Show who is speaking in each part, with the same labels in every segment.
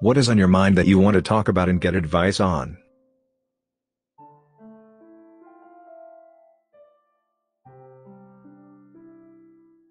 Speaker 1: What is on your mind that you want to talk about and get advice on?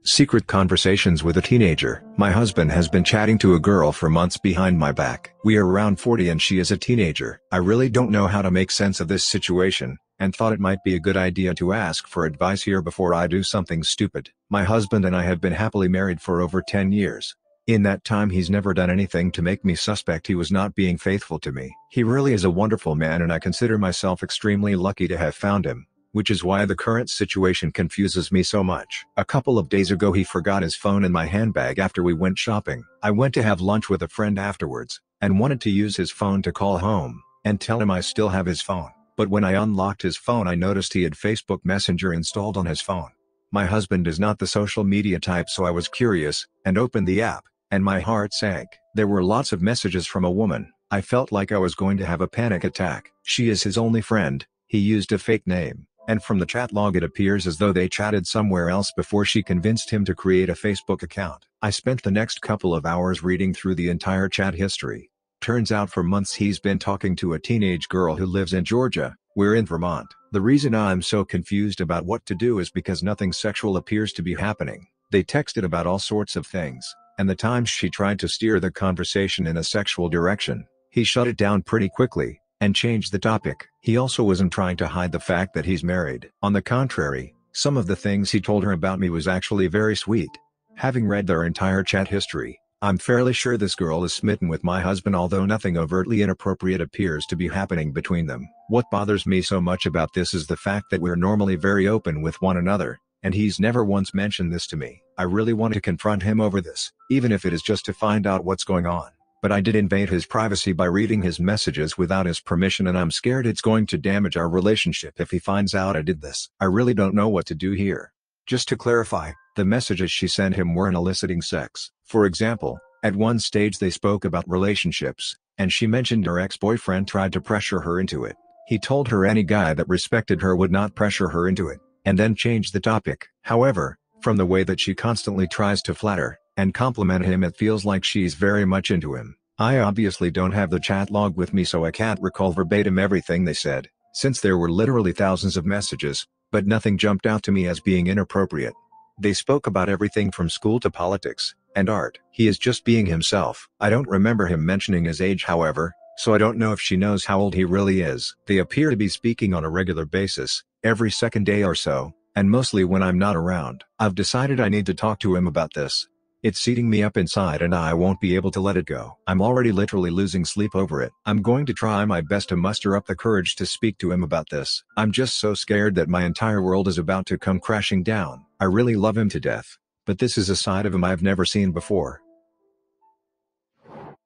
Speaker 1: Secret conversations with a teenager. My husband has been chatting to a girl for months behind my back. We are around 40 and she is a teenager. I really don't know how to make sense of this situation, and thought it might be a good idea to ask for advice here before I do something stupid. My husband and I have been happily married for over 10 years. In that time he's never done anything to make me suspect he was not being faithful to me. He really is a wonderful man and I consider myself extremely lucky to have found him which is why the current situation confuses me so much. A couple of days ago he forgot his phone in my handbag after we went shopping. I went to have lunch with a friend afterwards, and wanted to use his phone to call home, and tell him I still have his phone. But when I unlocked his phone I noticed he had Facebook Messenger installed on his phone. My husband is not the social media type so I was curious, and opened the app, and my heart sank. There were lots of messages from a woman. I felt like I was going to have a panic attack. She is his only friend, he used a fake name. And from the chat log it appears as though they chatted somewhere else before she convinced him to create a Facebook account. I spent the next couple of hours reading through the entire chat history. Turns out for months he's been talking to a teenage girl who lives in Georgia, we're in Vermont. The reason I'm so confused about what to do is because nothing sexual appears to be happening. They texted about all sorts of things, and the times she tried to steer the conversation in a sexual direction, he shut it down pretty quickly and changed the topic. He also wasn't trying to hide the fact that he's married. On the contrary, some of the things he told her about me was actually very sweet. Having read their entire chat history, I'm fairly sure this girl is smitten with my husband although nothing overtly inappropriate appears to be happening between them. What bothers me so much about this is the fact that we're normally very open with one another, and he's never once mentioned this to me. I really want to confront him over this, even if it is just to find out what's going on but I did invade his privacy by reading his messages without his permission and I'm scared it's going to damage our relationship if he finds out I did this. I really don't know what to do here. Just to clarify, the messages she sent him weren't eliciting sex. For example, at one stage they spoke about relationships, and she mentioned her ex-boyfriend tried to pressure her into it. He told her any guy that respected her would not pressure her into it, and then change the topic. However, from the way that she constantly tries to flatter, and compliment him it feels like she's very much into him. I obviously don't have the chat log with me so I can't recall verbatim everything they said, since there were literally thousands of messages, but nothing jumped out to me as being inappropriate. They spoke about everything from school to politics, and art. He is just being himself. I don't remember him mentioning his age however, so I don't know if she knows how old he really is. They appear to be speaking on a regular basis, every second day or so, and mostly when I'm not around. I've decided I need to talk to him about this, it's eating me up inside and I won't be able to let it go. I'm already literally losing sleep over it. I'm going to try my best to muster up the courage to speak to him about this. I'm just so scared that my entire world is about to come crashing down. I really love him to death. But this is a side of him I've never seen before.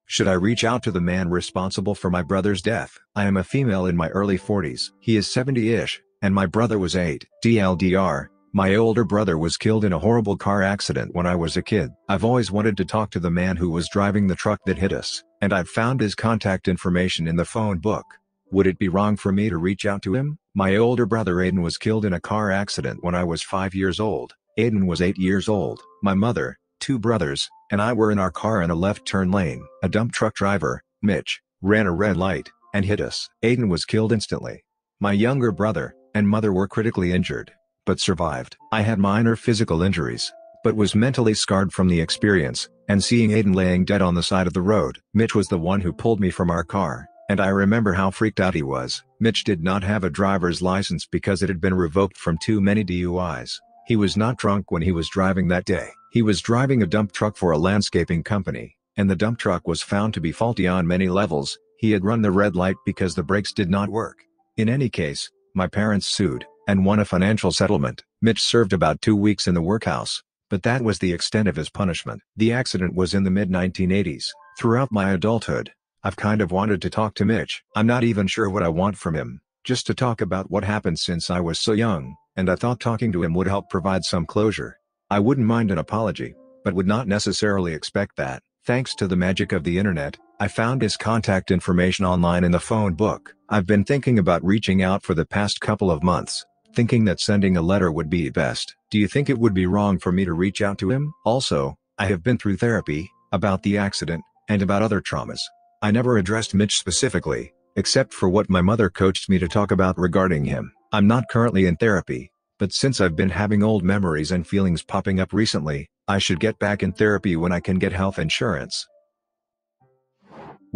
Speaker 1: Should I reach out to the man responsible for my brother's death? I am a female in my early 40s. He is 70-ish, and my brother was 8. TLDR, my older brother was killed in a horrible car accident when I was a kid. I've always wanted to talk to the man who was driving the truck that hit us, and I've found his contact information in the phone book. Would it be wrong for me to reach out to him? My older brother Aiden was killed in a car accident when I was 5 years old. Aiden was 8 years old. My mother, two brothers, and I were in our car in a left turn lane. A dump truck driver, Mitch, ran a red light, and hit us. Aiden was killed instantly. My younger brother, and mother were critically injured but survived. I had minor physical injuries, but was mentally scarred from the experience, and seeing Aiden laying dead on the side of the road. Mitch was the one who pulled me from our car, and I remember how freaked out he was. Mitch did not have a driver's license because it had been revoked from too many DUIs. He was not drunk when he was driving that day. He was driving a dump truck for a landscaping company, and the dump truck was found to be faulty on many levels. He had run the red light because the brakes did not work. In any case, my parents sued, and won a financial settlement. Mitch served about two weeks in the workhouse, but that was the extent of his punishment. The accident was in the mid-1980s. Throughout my adulthood, I've kind of wanted to talk to Mitch. I'm not even sure what I want from him, just to talk about what happened since I was so young, and I thought talking to him would help provide some closure. I wouldn't mind an apology, but would not necessarily expect that. Thanks to the magic of the internet, I found his contact information online in the phone book. I've been thinking about reaching out for the past couple of months, thinking that sending a letter would be best. Do you think it would be wrong for me to reach out to him? Also, I have been through therapy, about the accident, and about other traumas. I never addressed Mitch specifically, except for what my mother coached me to talk about regarding him. I'm not currently in therapy, but since I've been having old memories and feelings popping up recently, I should get back in therapy when I can get health insurance.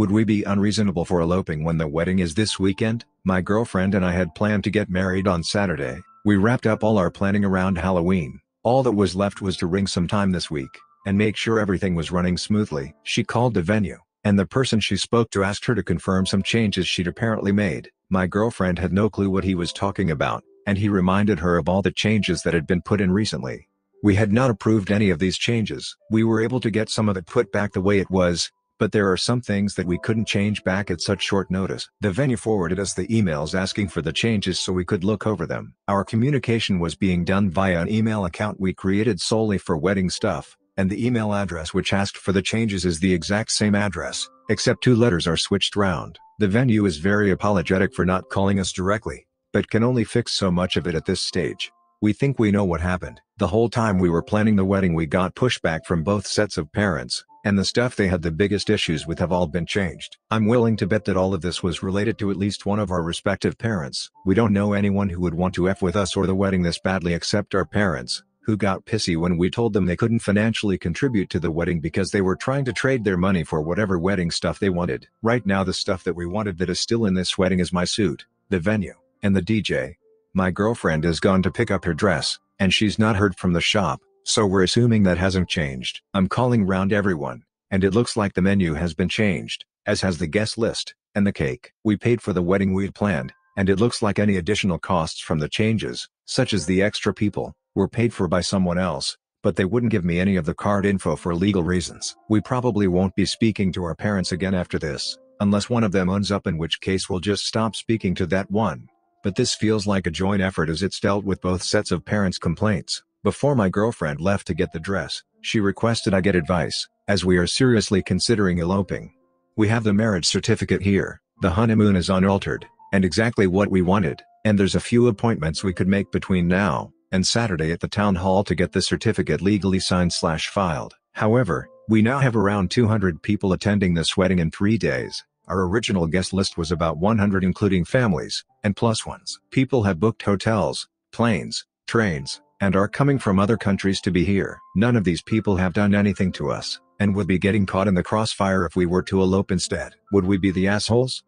Speaker 1: Would we be unreasonable for eloping when the wedding is this weekend? My girlfriend and I had planned to get married on Saturday. We wrapped up all our planning around Halloween. All that was left was to ring some time this week, and make sure everything was running smoothly. She called the venue, and the person she spoke to asked her to confirm some changes she'd apparently made. My girlfriend had no clue what he was talking about, and he reminded her of all the changes that had been put in recently. We had not approved any of these changes. We were able to get some of it put back the way it was, but there are some things that we couldn't change back at such short notice. The venue forwarded us the emails asking for the changes so we could look over them. Our communication was being done via an email account we created solely for wedding stuff, and the email address which asked for the changes is the exact same address, except two letters are switched round. The venue is very apologetic for not calling us directly, but can only fix so much of it at this stage. We think we know what happened. The whole time we were planning the wedding we got pushback from both sets of parents, and the stuff they had the biggest issues with have all been changed. I'm willing to bet that all of this was related to at least one of our respective parents. We don't know anyone who would want to F with us or the wedding this badly except our parents, who got pissy when we told them they couldn't financially contribute to the wedding because they were trying to trade their money for whatever wedding stuff they wanted. Right now the stuff that we wanted that is still in this wedding is my suit, the venue, and the DJ. My girlfriend has gone to pick up her dress, and she's not heard from the shop, so we're assuming that hasn't changed. I'm calling round everyone, and it looks like the menu has been changed, as has the guest list, and the cake. We paid for the wedding we'd planned, and it looks like any additional costs from the changes, such as the extra people, were paid for by someone else, but they wouldn't give me any of the card info for legal reasons. We probably won't be speaking to our parents again after this, unless one of them owns up in which case we'll just stop speaking to that one. But this feels like a joint effort as it's dealt with both sets of parents' complaints. Before my girlfriend left to get the dress, she requested I get advice, as we are seriously considering eloping. We have the marriage certificate here, the honeymoon is unaltered, and exactly what we wanted, and there's a few appointments we could make between now and Saturday at the town hall to get the certificate legally signed slash filed. However, we now have around 200 people attending this wedding in three days. Our original guest list was about 100 including families, and plus ones. People have booked hotels, planes, trains, and are coming from other countries to be here. None of these people have done anything to us, and would be getting caught in the crossfire if we were to elope instead. Would we be the assholes?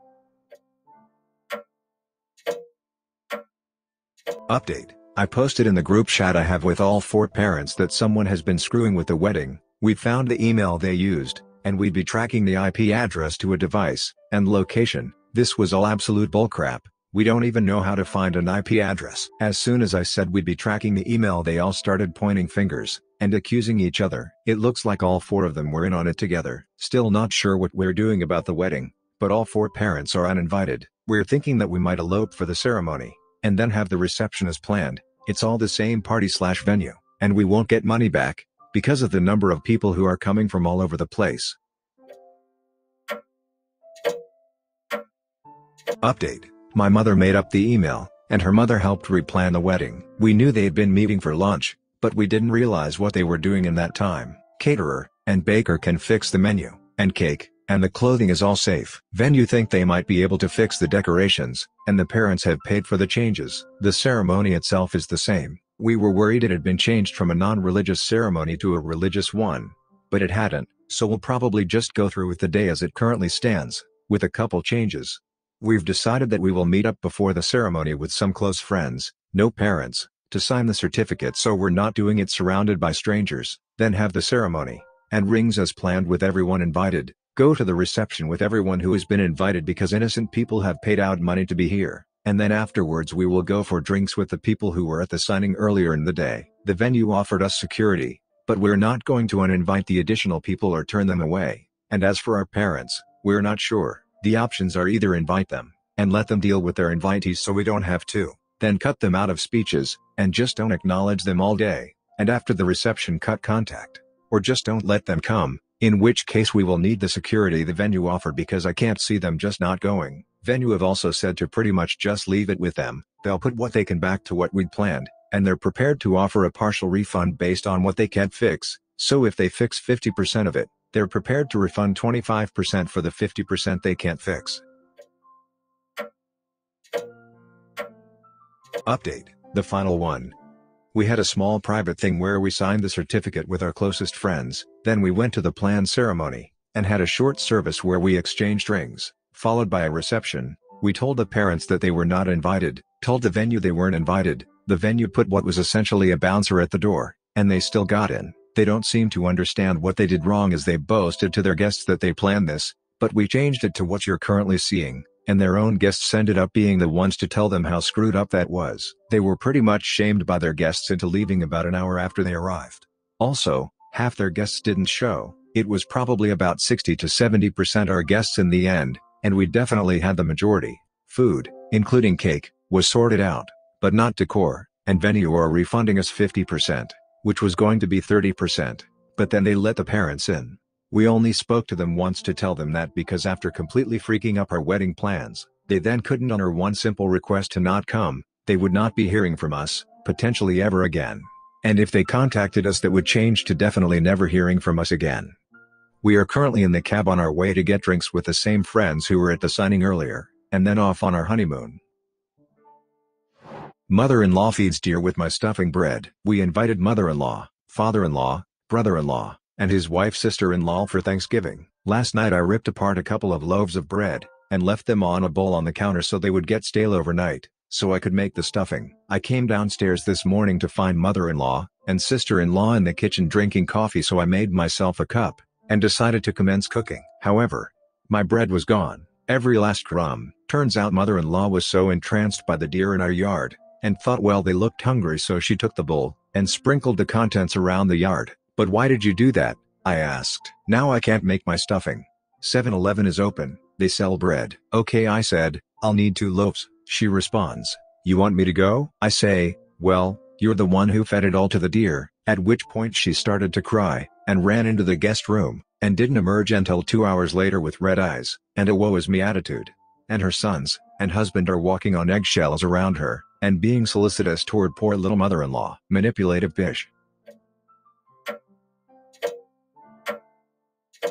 Speaker 1: Update. I posted in the group chat I have with all four parents that someone has been screwing with the wedding, we found the email they used, and we'd be tracking the IP address to a device, and location, this was all absolute bullcrap. We don't even know how to find an IP address. As soon as I said we'd be tracking the email they all started pointing fingers, and accusing each other. It looks like all four of them were in on it together. Still not sure what we're doing about the wedding, but all four parents are uninvited. We're thinking that we might elope for the ceremony, and then have the reception as planned. It's all the same party slash venue, and we won't get money back, because of the number of people who are coming from all over the place. Update my mother made up the email, and her mother helped replan the wedding. We knew they'd been meeting for lunch, but we didn't realize what they were doing in that time. Caterer and baker can fix the menu, and cake, and the clothing is all safe. Venue think they might be able to fix the decorations, and the parents have paid for the changes. The ceremony itself is the same. We were worried it had been changed from a non-religious ceremony to a religious one. But it hadn't, so we'll probably just go through with the day as it currently stands, with a couple changes. We've decided that we will meet up before the ceremony with some close friends, no parents, to sign the certificate so we're not doing it surrounded by strangers, then have the ceremony, and rings as planned with everyone invited, go to the reception with everyone who has been invited because innocent people have paid out money to be here, and then afterwards we will go for drinks with the people who were at the signing earlier in the day. The venue offered us security, but we're not going to uninvite the additional people or turn them away, and as for our parents, we're not sure. The options are either invite them, and let them deal with their invitees so we don't have to, then cut them out of speeches, and just don't acknowledge them all day, and after the reception cut contact, or just don't let them come, in which case we will need the security the venue offered because I can't see them just not going. Venue have also said to pretty much just leave it with them, they'll put what they can back to what we'd planned, and they're prepared to offer a partial refund based on what they can't fix, so if they fix 50% of it, They're prepared to refund 25% for the 50% they can't fix. Update, the final one. We had a small private thing where we signed the certificate with our closest friends, then we went to the planned ceremony, and had a short service where we exchanged rings, followed by a reception. We told the parents that they were not invited, told the venue they weren't invited, the venue put what was essentially a bouncer at the door, and they still got in. They don't seem to understand what they did wrong as they boasted to their guests that they planned this, but we changed it to what you're currently seeing and their own guests ended up being the ones to tell them how screwed up that was. They were pretty much shamed by their guests into leaving about an hour after they arrived. Also, half their guests didn't show, it was probably about 60 to 70% our guests in the end, and we definitely had the majority. Food, including cake, was sorted out, but not decor, and venue are refunding us 50%, which was going to be 30%, but then they let the parents in. We only spoke to them once to tell them that because after completely freaking up our wedding plans, they then couldn't honor one simple request to not come, they would not be hearing from us, potentially ever again. And if they contacted us that would change to definitely never hearing from us again. We are currently in the cab on our way to get drinks with the same friends who were at the signing earlier, and then off on our honeymoon. Mother-in-law feeds deer with my stuffing bread. We invited mother-in-law, father-in-law, brother-in-law, and his wife sister-in-law for Thanksgiving. Last night I ripped apart a couple of loaves of bread, and left them on a bowl on the counter so they would get stale overnight, so I could make the stuffing. I came downstairs this morning to find mother-in-law, and sister-in-law in the kitchen drinking coffee so I made myself a cup, and decided to commence cooking. However, my bread was gone, every last crumb. Turns out mother-in-law was so entranced by the deer in our yard, and thought well they looked hungry so she took the bowl, and sprinkled the contents around the yard. But why did you do that? I asked. Now I can't make my stuffing. 7-Eleven is open, they sell bread. Okay I said, I'll need two loaves. She responds, you want me to go? I say, well, you're the one who fed it all to the deer, at which point she started to cry, and ran into the guest room, and didn't emerge until two hours later with red eyes, and a woe is me attitude. And her sons, and husband are walking on eggshells around her, and being solicitous toward poor little mother-in-law. Manipulative bitch.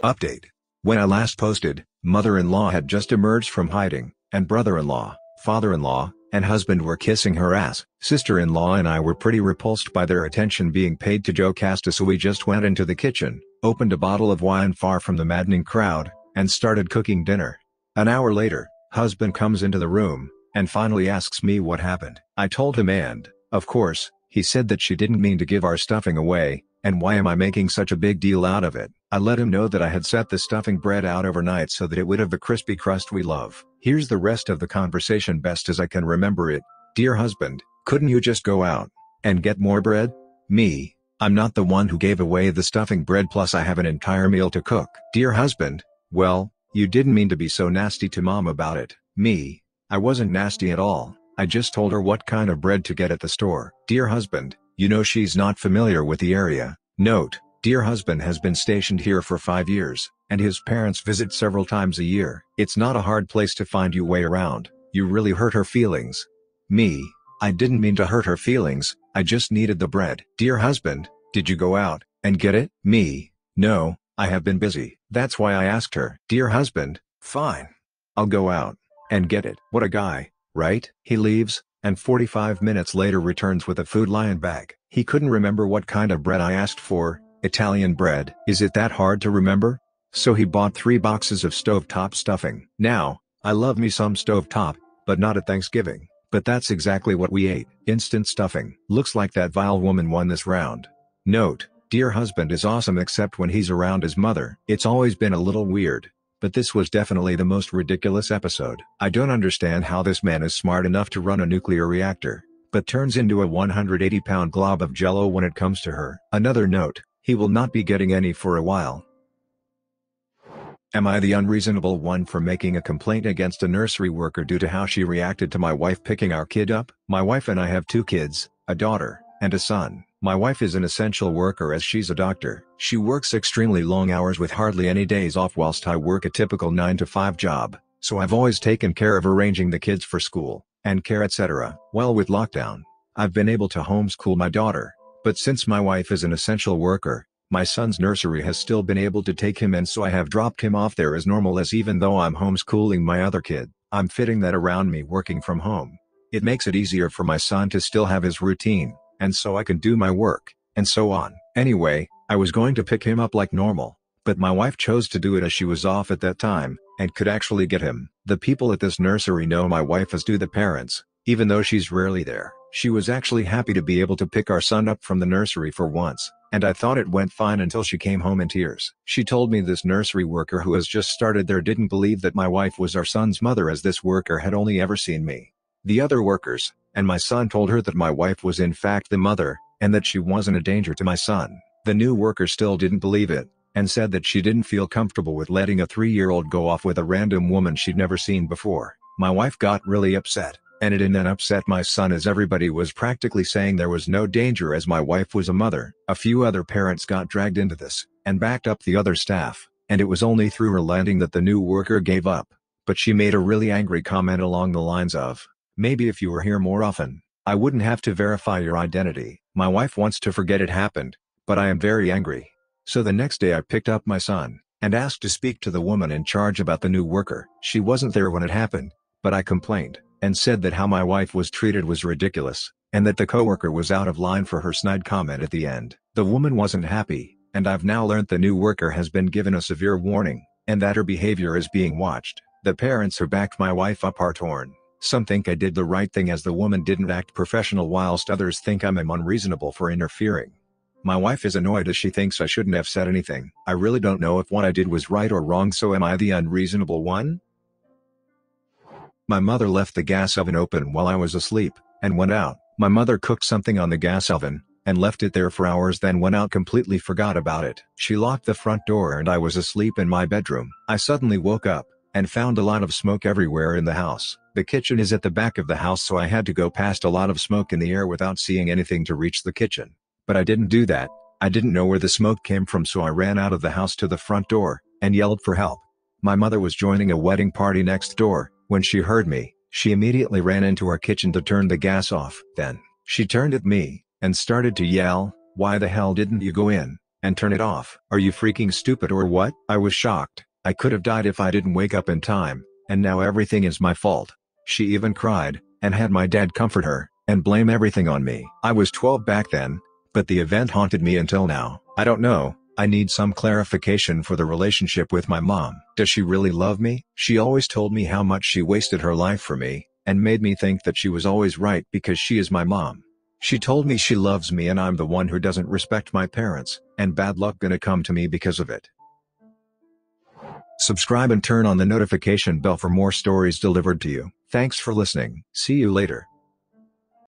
Speaker 1: Update. When I last posted, mother-in-law had just emerged from hiding, and brother-in-law, father-in-law, and husband were kissing her ass. Sister-in-law and I were pretty repulsed by their attention being paid to Jocasta so we just went into the kitchen, opened a bottle of wine far from the maddening crowd, and started cooking dinner. An hour later, husband comes into the room, and finally asks me what happened. I told him and, of course, he said that she didn't mean to give our stuffing away, and why am I making such a big deal out of it? I let him know that I had set the stuffing bread out overnight so that it would have the crispy crust we love. Here's the rest of the conversation best as I can remember it. Dear husband, couldn't you just go out and get more bread? Me, I'm not the one who gave away the stuffing bread plus I have an entire meal to cook. Dear husband, well, you didn't mean to be so nasty to mom about it. Me, I wasn't nasty at all. I just told her what kind of bread to get at the store. Dear husband, you know she's not familiar with the area. Note, dear husband has been stationed here for five years, and his parents visit several times a year. It's not a hard place to find you way around, you really hurt her feelings. Me, I didn't mean to hurt her feelings, I just needed the bread. Dear husband, did you go out and get it? Me, no, I have been busy. That's why I asked her. Dear husband, fine. I'll go out and get it. What a guy, right? He leaves, and 45 minutes later returns with a Food Lion bag. He couldn't remember what kind of bread I asked for, Italian bread. Is it that hard to remember? So he bought three boxes of stovetop stuffing. Now, I love me some stovetop, but not at Thanksgiving. But that's exactly what we ate. Instant stuffing. Looks like that vile woman won this round. Note, dear husband is awesome except when he's around his mother. It's always been a little weird but this was definitely the most ridiculous episode. I don't understand how this man is smart enough to run a nuclear reactor, but turns into a 180 pound glob of jello when it comes to her. Another note, he will not be getting any for a while. Am I the unreasonable one for making a complaint against a nursery worker due to how she reacted to my wife picking our kid up? My wife and I have two kids, a daughter, and a son. My wife is an essential worker as she's a doctor. She works extremely long hours with hardly any days off whilst I work a typical 9 to 5 job, so I've always taken care of arranging the kids for school, and care etc. Well with lockdown, I've been able to homeschool my daughter, but since my wife is an essential worker, My son's nursery has still been able to take him and so I have dropped him off there as normal as even though I'm homeschooling my other kid, I'm fitting that around me working from home. It makes it easier for my son to still have his routine, and so I can do my work, and so on. Anyway, I was going to pick him up like normal, but my wife chose to do it as she was off at that time, and could actually get him. The people at this nursery know my wife as do the parents, even though she's rarely there. She was actually happy to be able to pick our son up from the nursery for once, and I thought it went fine until she came home in tears. She told me this nursery worker who has just started there didn't believe that my wife was our son's mother as this worker had only ever seen me. The other workers, and my son told her that my wife was in fact the mother, and that she wasn't a danger to my son. The new worker still didn't believe it, and said that she didn't feel comfortable with letting a three-year-old go off with a random woman she'd never seen before. My wife got really upset and it and then upset my son as everybody was practically saying there was no danger as my wife was a mother. A few other parents got dragged into this, and backed up the other staff, and it was only through relenting that the new worker gave up. But she made a really angry comment along the lines of, maybe if you were here more often, I wouldn't have to verify your identity. My wife wants to forget it happened, but I am very angry. So the next day I picked up my son, and asked to speak to the woman in charge about the new worker. She wasn't there when it happened, but I complained and said that how my wife was treated was ridiculous, and that the coworker was out of line for her snide comment at the end. The woman wasn't happy, and I've now learnt the new worker has been given a severe warning, and that her behavior is being watched. The parents who backed my wife up are torn. Some think I did the right thing as the woman didn't act professional whilst others think I'm unreasonable for interfering. My wife is annoyed as she thinks I shouldn't have said anything. I really don't know if what I did was right or wrong so am I the unreasonable one? My mother left the gas oven open while I was asleep, and went out. My mother cooked something on the gas oven, and left it there for hours then went out completely forgot about it. She locked the front door and I was asleep in my bedroom. I suddenly woke up, and found a lot of smoke everywhere in the house. The kitchen is at the back of the house so I had to go past a lot of smoke in the air without seeing anything to reach the kitchen. But I didn't do that, I didn't know where the smoke came from so I ran out of the house to the front door, and yelled for help. My mother was joining a wedding party next door, when she heard me, she immediately ran into our kitchen to turn the gas off. Then, she turned at me, and started to yell, why the hell didn't you go in, and turn it off? Are you freaking stupid or what? I was shocked, I could have died if I didn't wake up in time, and now everything is my fault. She even cried, and had my dad comfort her, and blame everything on me. I was 12 back then, but the event haunted me until now. I don't know, I need some clarification for the relationship with my mom. Does she really love me? She always told me how much she wasted her life for me, and made me think that she was always right because she is my mom. She told me she loves me and I'm the one who doesn't respect my parents, and bad luck gonna come to me because of it. Subscribe and turn on the notification bell for more stories delivered to you. Thanks for listening. See you later.